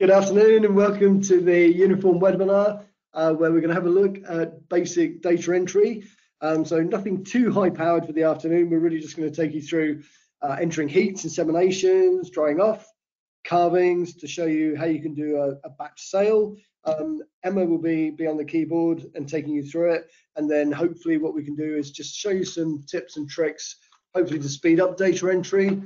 Good afternoon and welcome to the Uniform webinar uh, where we're going to have a look at basic data entry. Um, so nothing too high powered for the afternoon. We're really just going to take you through uh, entering heats, inseminations, drying off, calvings to show you how you can do a, a batch sale. Um, Emma will be, be on the keyboard and taking you through it. And then hopefully what we can do is just show you some tips and tricks, hopefully to speed up data entry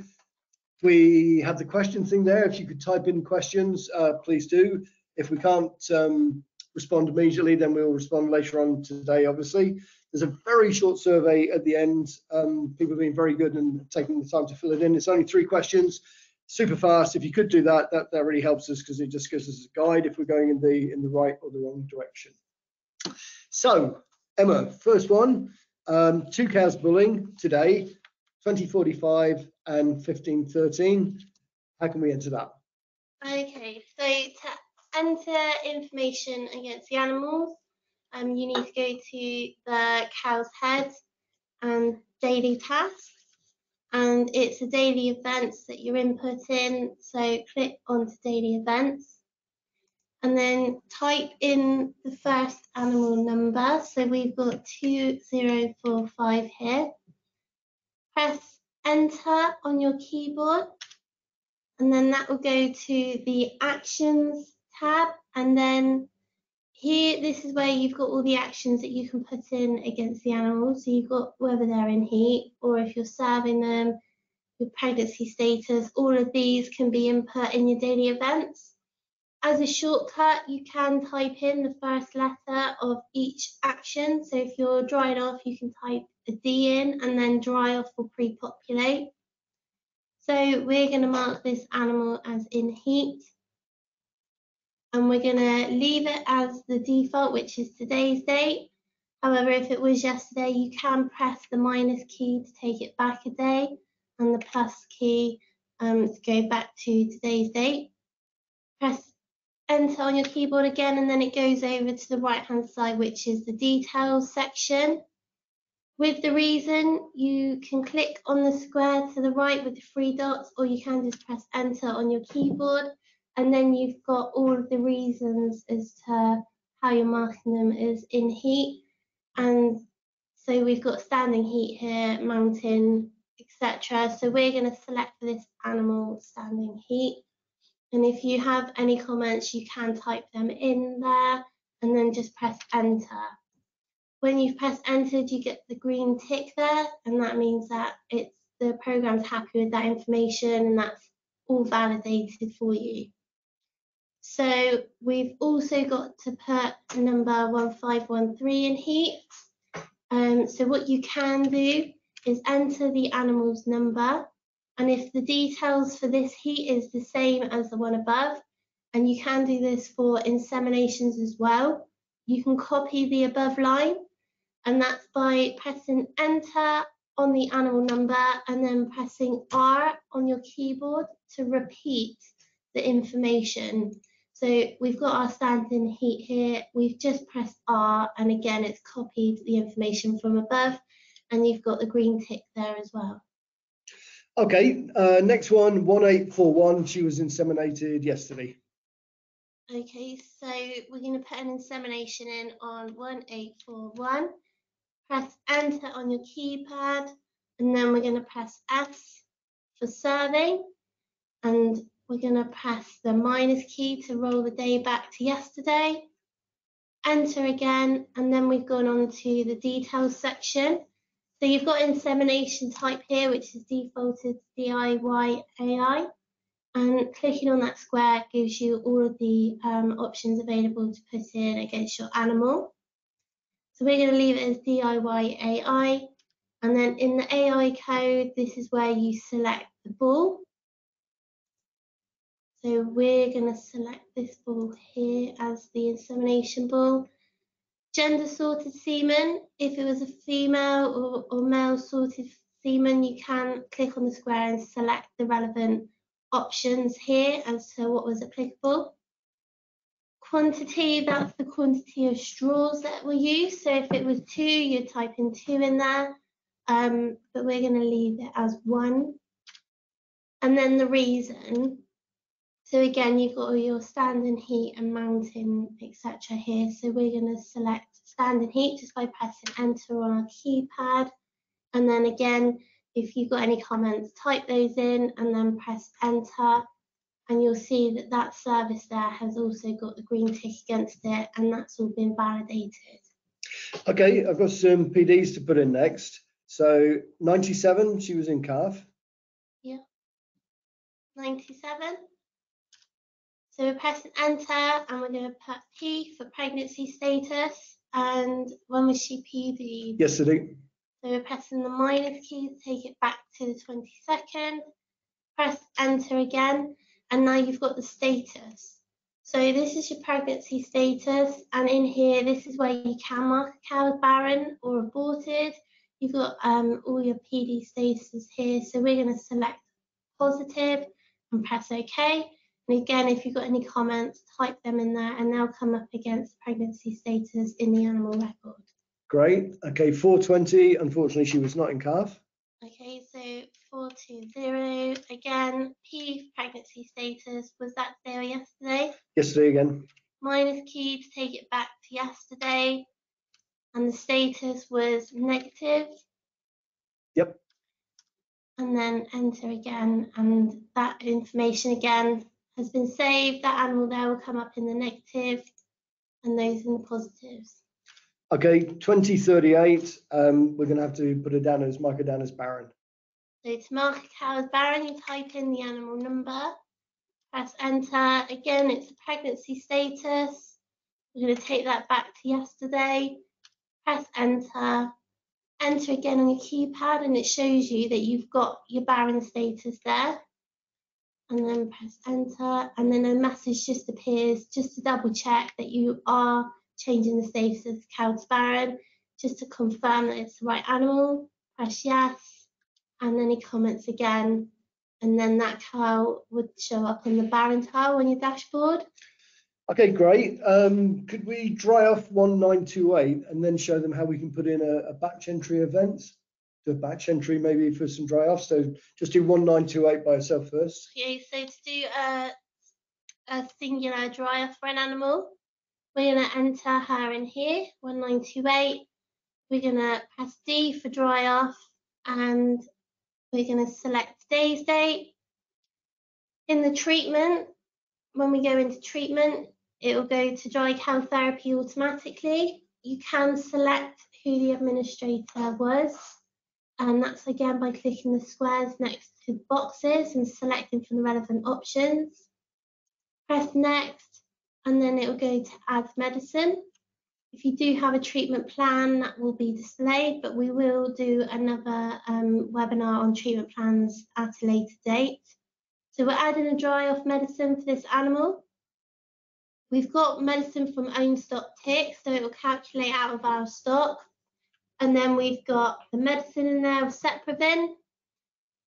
we have the question thing there. If you could type in questions, uh, please do. If we can't um, respond immediately, then we'll respond later on today, obviously. There's a very short survey at the end. Um, people have been very good and taking the time to fill it in. It's only three questions, super fast. If you could do that, that, that really helps us because it just gives us a guide if we're going in the, in the right or the wrong direction. So, Emma, first one, um, two cows bulling today, 2045 and 1513. How can we enter that? Okay, so to enter information against the animals, um, you need to go to the cow's head and daily tasks. And it's a daily events that you're inputting. So click onto daily events and then type in the first animal number. So we've got 2045 here. Press enter on your keyboard and then that will go to the actions tab and then here this is where you've got all the actions that you can put in against the animals. So you've got whether they're in heat or if you're serving them your pregnancy status all of these can be input in your daily events as a shortcut you can type in the first letter of each action so if you're drying off you can type a D in and then dry off will pre-populate. So we're going to mark this animal as in heat and we're going to leave it as the default, which is today's date. However, if it was yesterday, you can press the minus key to take it back a day and the plus key um, to go back to today's date. Press enter on your keyboard again and then it goes over to the right hand side, which is the details section. With the reason, you can click on the square to the right with the three dots, or you can just press enter on your keyboard, and then you've got all of the reasons as to how you're marking them as in heat. And so we've got standing heat here, mounting, etc. So we're going to select this animal standing heat. And if you have any comments, you can type them in there and then just press enter. When you've pressed entered, you get the green tick there, and that means that it's the program's happy with that information and that's all validated for you. So we've also got to put number 1513 in heat. Um, so what you can do is enter the animal's number and if the details for this heat is the same as the one above, and you can do this for inseminations as well, you can copy the above line and that's by pressing enter on the animal number and then pressing R on your keyboard to repeat the information. So we've got our standing heat here, we've just pressed R and again it's copied the information from above and you've got the green tick there as well. Okay, uh, next one, 1841, she was inseminated yesterday. Okay, so we're going to put an insemination in on 1841 press enter on your keypad and then we're going to press S for serving and we're going to press the minus key to roll the day back to yesterday. Enter again and then we've gone on to the details section so you've got insemination type here which is defaulted DIY AI and clicking on that square gives you all of the um, options available to put in against your animal so we're going to leave it as DIY AI. And then in the AI code, this is where you select the bull. So we're going to select this bull here as the insemination bull. Gender sorted semen, if it was a female or, or male sorted semen, you can click on the square and select the relevant options here as to what was applicable quantity, that's the quantity of straws that were used. So if it was two, you'd type in two in there, um, but we're going to leave it as one. And then the reason So again, you've got all your standing heat and mounting, etc. here. So we're going to select standing heat just by pressing enter on our keypad. And then again, if you've got any comments, type those in and then press enter. And you'll see that that service there has also got the green tick against it and that's all been validated. Okay, I've got some PDs to put in next. So 97, she was in calf. Yeah. 97. So we're pressing enter and we're going to put P for pregnancy status. And when was she PD? Yesterday. So we're pressing the minus key to take it back to the 22nd. Press enter again. And now you've got the status. So this is your pregnancy status. And in here, this is where you can mark a cow as barren or aborted. You've got um, all your PD statuses here. So we're going to select positive and press OK. And again, if you've got any comments, type them in there and they'll come up against pregnancy status in the animal record. Great. Okay, 420. Unfortunately, she was not in calf. Okay, so 420. Again, P pregnancy status. Was that today or yesterday? Yesterday again. Minus key to take it back to yesterday. And the status was negative. Yep. And then enter again. And that information again has been saved. That animal there will come up in the negative and those in the positives. Okay, 2038. Um, we're going to have to put it down as mark it down as barren. So to mark a cow as barren, you type in the animal number, press enter. Again, it's a pregnancy status. We're going to take that back to yesterday. Press enter. Enter again on your keypad and it shows you that you've got your barren status there. And then press enter and then a message just appears just to double check that you are changing the status of cow to barren, just to confirm that it's the right animal. Press yes and then he comments again and then that cow would show up on the barren tile on your dashboard. Okay, great. Um, could we dry off 1928 and then show them how we can put in a, a batch entry event? A batch entry maybe for some dry off. So just do 1928 by itself first. Okay, so to do a, a singular dry off for an animal, we're going to enter her in here, 1928. We're going to press D for dry off and we're going to select today's date. In the treatment, when we go into treatment, it will go to dry cow therapy automatically. You can select who the administrator was, and that's again by clicking the squares next to the boxes and selecting from the relevant options. Press next, and then it will go to add medicine. If you do have a treatment plan, that will be displayed, but we will do another um, webinar on treatment plans at a later date. So we're adding a dry off medicine for this animal. We've got medicine from own stock tick, so it will calculate out of our stock. And then we've got the medicine in there of Cepravin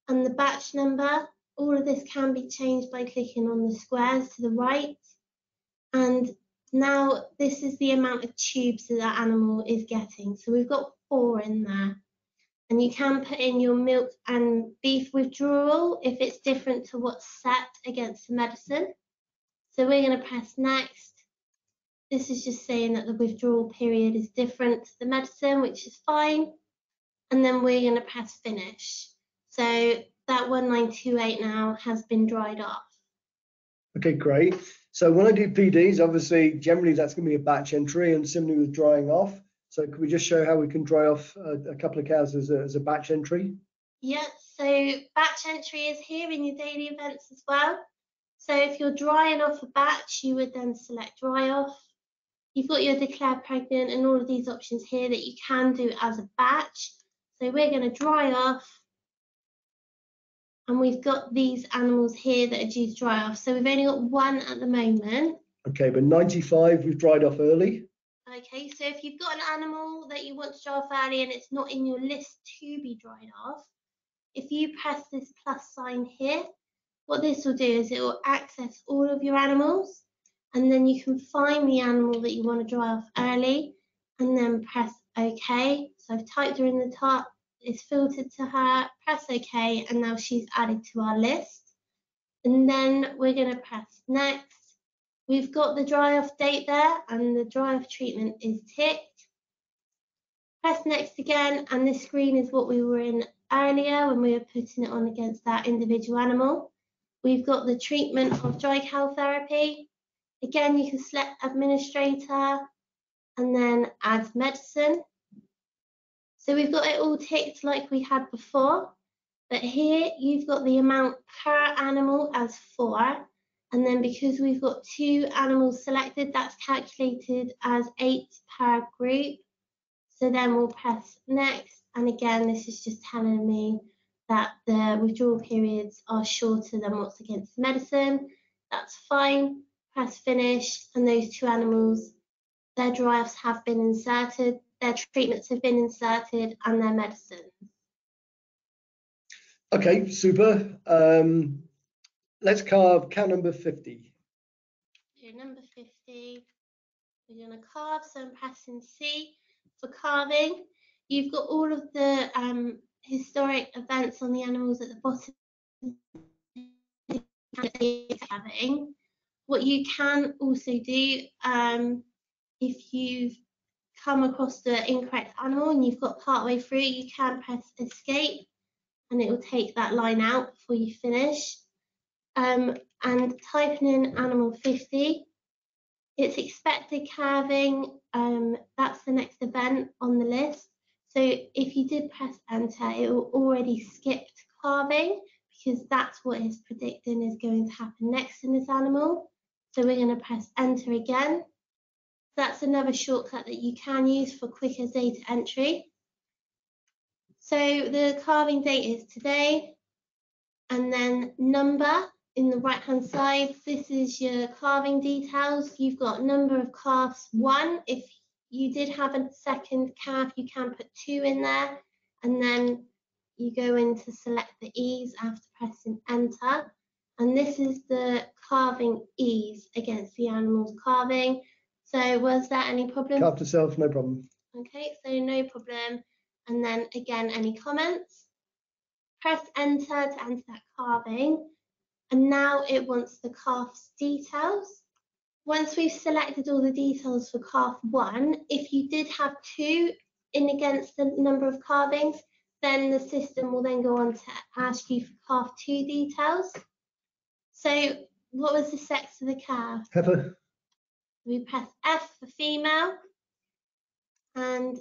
and the batch number. All of this can be changed by clicking on the squares to the right. And now this is the amount of tubes that that animal is getting. So we've got four in there. And you can put in your milk and beef withdrawal if it's different to what's set against the medicine. So we're going to press next. This is just saying that the withdrawal period is different to the medicine, which is fine. And then we're going to press finish. So that 1928 now has been dried off. Okay, great. So when I do PDs, obviously, generally that's going to be a batch entry and similarly with drying off. So could we just show how we can dry off a, a couple of cows as a, as a batch entry? Yeah, so batch entry is here in your daily events as well. So if you're drying off a batch, you would then select dry off. You've got your declare pregnant and all of these options here that you can do as a batch. So we're going to dry off. And we've got these animals here that are due to dry off. So we've only got one at the moment. Okay, but 95 we've dried off early. Okay, so if you've got an animal that you want to dry off early and it's not in your list to be dried off, if you press this plus sign here, what this will do is it will access all of your animals and then you can find the animal that you want to dry off early and then press OK. So I've typed her in the top, it's filtered to her, press OK, and now she's added to our list. And then we're going to press next. We've got the dry off date there and the dry off treatment is ticked. Press next again and this screen is what we were in earlier when we were putting it on against that individual animal. We've got the treatment of dry cow therapy. Again, you can select administrator and then add medicine. So we've got it all ticked like we had before, but here you've got the amount per animal as four. And then because we've got two animals selected, that's calculated as eight per group. So then we'll press next. And again, this is just telling me that the withdrawal periods are shorter than what's against medicine. That's fine. Press finish. And those two animals, their drives have been inserted, their treatments have been inserted, and their medicines. Okay, super. Um, let's calve cow number 50. So number 50, we're going to calve, so I'm pressing C for calving. You've got all of the um, historic events on the animals at the bottom. Having. What you can also do, um, if you've come across the incorrect animal and you've got partway through, you can press escape and it will take that line out before you finish. Um, and typing in animal 50, it's expected calving, um, that's the next event on the list. So if you did press enter, it will already skipped calving because that's what is predicting is going to happen next in this animal. So we're going to press enter again. That's another shortcut that you can use for quicker data entry. So the calving date is today, and then number in the right hand side, this is your calving details. You've got number of calves one. If you did have a second calf, you can put two in there, and then you go in to select the ease after pressing enter. And this is the calving ease against the animal's calving. So was there any problem? Calved herself, no problem. Okay, so no problem. And then again, any comments? Press enter to enter that calving. And now it wants the calf's details. Once we've selected all the details for calf one, if you did have two in against the number of calvings, then the system will then go on to ask you for calf two details. So what was the sex of the calf? Heifer, We press F for female. And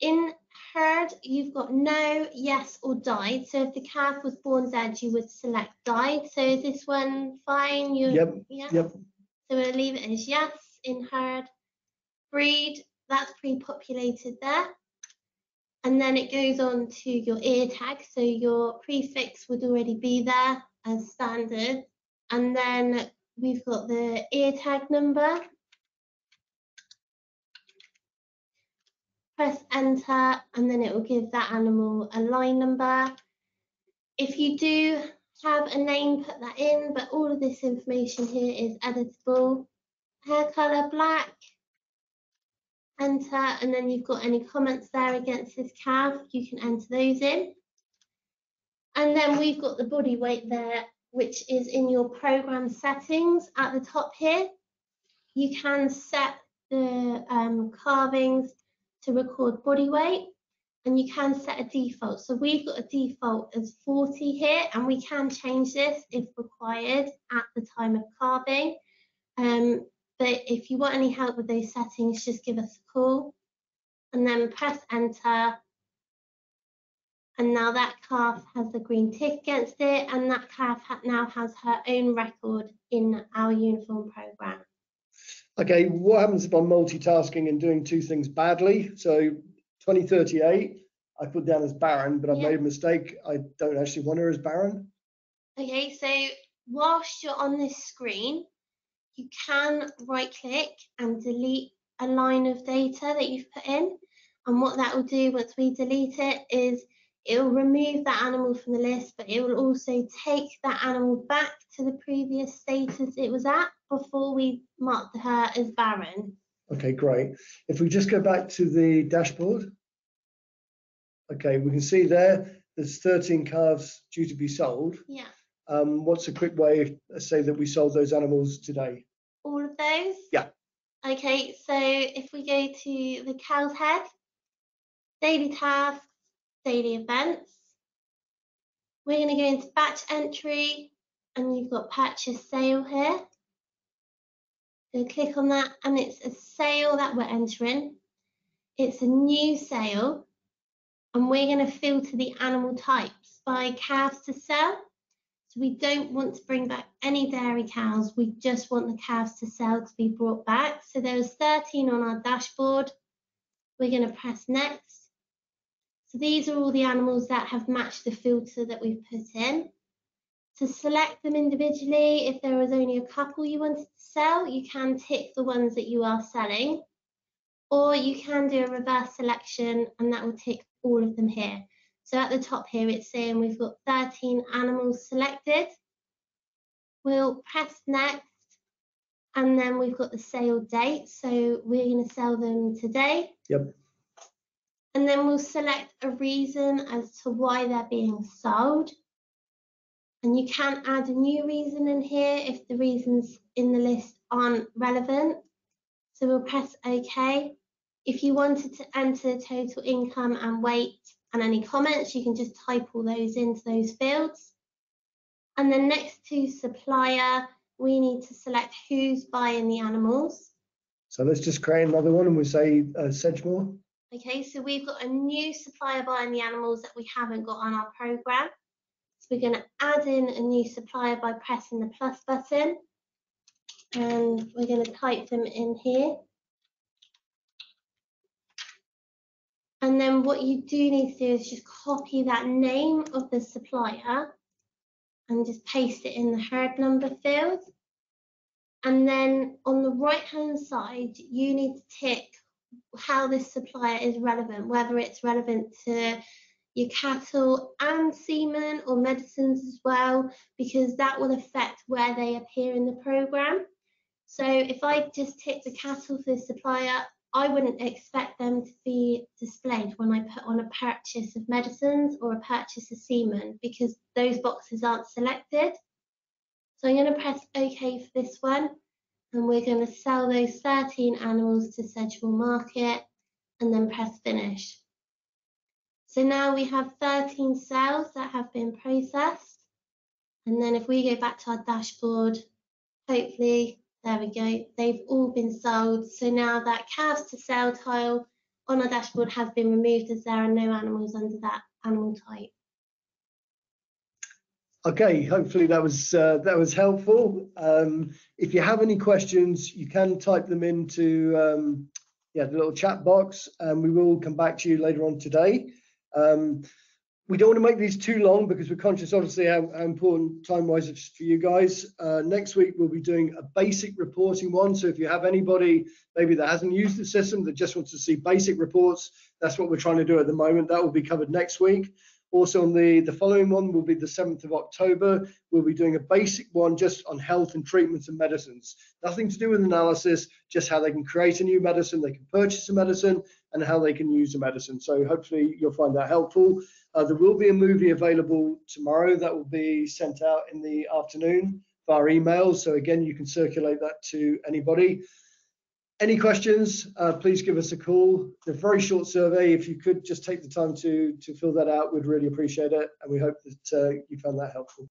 in herd, you've got no, yes, or died. So if the calf was born dead, you would select died. So is this one fine? You, Yep, yeah? yep. So we'll leave it as yes in herd. Breed, that's pre-populated there. And then it goes on to your ear tag. So your prefix would already be there as standard. And then we've got the ear tag number. Press enter and then it will give that animal a line number. If you do have a name, put that in, but all of this information here is editable. Hair color black, enter, and then you've got any comments there against this calf, you can enter those in. And then we've got the body weight there, which is in your program settings at the top here. You can set the um, calvings to record body weight and you can set a default. So we've got a default as 40 here and we can change this if required at the time of calving. Um, but if you want any help with those settings, just give us a call and then press enter. And now that calf has a green tick against it and that calf now has her own record in our uniform program. Okay, what happens if I'm multitasking and doing two things badly? So 2038, I put down as barren, but I've Yeah. made a mistake. I don't actually want her as barren. Okay, so whilst you're on this screen, you can right click and delete a line of data that you've put in. And what that will do once we delete it is it will remove that animal from the list, but it will also take that animal back to the previous status it was at before we marked her as barren. Okay, great. If we just go back to the dashboard. Okay, we can see there, there's 13 calves due to be sold. Yeah. Um, what's a quick way, let's say that we sold those animals today? All of those? Yeah. Okay, so if we go to the cow's head, daily tasks, daily events, we're going to go into batch entry and you've got purchase sale here. So click on that and it's a sale that we're entering. It's a new sale and we're going to filter the animal types by calves to sell. So we don't want to bring back any dairy cows. We just want the calves to sell to be brought back. So there was 13 on our dashboard. We're going to press next. So these are all the animals that have matched the filter that we've put in. To select them individually, if there was only a couple you wanted to sell, you can tick the ones that you are selling. Or you can do a reverse selection and that will tick all of them here. So at the top here, it's saying we've got 13 animals selected. We'll press next and then we've got the sale date. So we're going to sell them today. Yep. And then we'll select a reason as to why they're being sold. And you can add a new reason in here if the reasons in the list aren't relevant. So we'll press OK. If you wanted to enter total income and weight and any comments, you can just type all those into those fields. And then next to supplier, we need to select who's buying the animals. So let's just create another one and we say uh, Sedgemoor. Okay, so we've got a new supplier buying the animals that we haven't got on our program. So we're going to add in a new supplier by pressing the plus button. And we're going to type them in here. And then what you do need to do is just copy that name of the supplier and just paste it in the herd number field. And then on the right hand side, you need to tick how this supplier is relevant, whether it's relevant to your cattle and semen or medicines as well, because that will affect where they appear in the program. So if I just tick the cattle for the supplier, I wouldn't expect them to be displayed when I put on a purchase of medicines or a purchase of semen because those boxes aren't selected. So I'm going to press OK for this one and we're going to sell those 13 animals to Sedgemoor Market and then press finish. So now we have 13 sales that have been processed. And then if we go back to our dashboard, hopefully, there we go, they've all been sold. So now that calves to sell tile on our dashboard has been removed as there are no animals under that animal type. Okay, hopefully that was uh, that was helpful. Um, if you have any questions, you can type them into um, yeah the little chat box, and we will come back to you later on today. Um, we don't want to make these too long because we're conscious, obviously, how, how important time-wise it's for you guys. Uh, next week we'll be doing a basic reporting one. So if you have anybody maybe that hasn't used the system that just wants to see basic reports, that's what we're trying to do at the moment. That will be covered next week. Also on the, the following one will be the 7th of October. We'll be doing a basic one just on health and treatments and medicines. Nothing to do with analysis, just how they can create a new medicine, they can purchase a medicine, and how they can use a medicine. So hopefully you'll find that helpful. Uh, there will be a movie available tomorrow that will be sent out in the afternoon via email. So again, you can circulate that to anybody. Any questions, uh, please give us a call. The very short survey. If you could just take the time to, to fill that out, we'd really appreciate it. And we hope that uh, you found that helpful.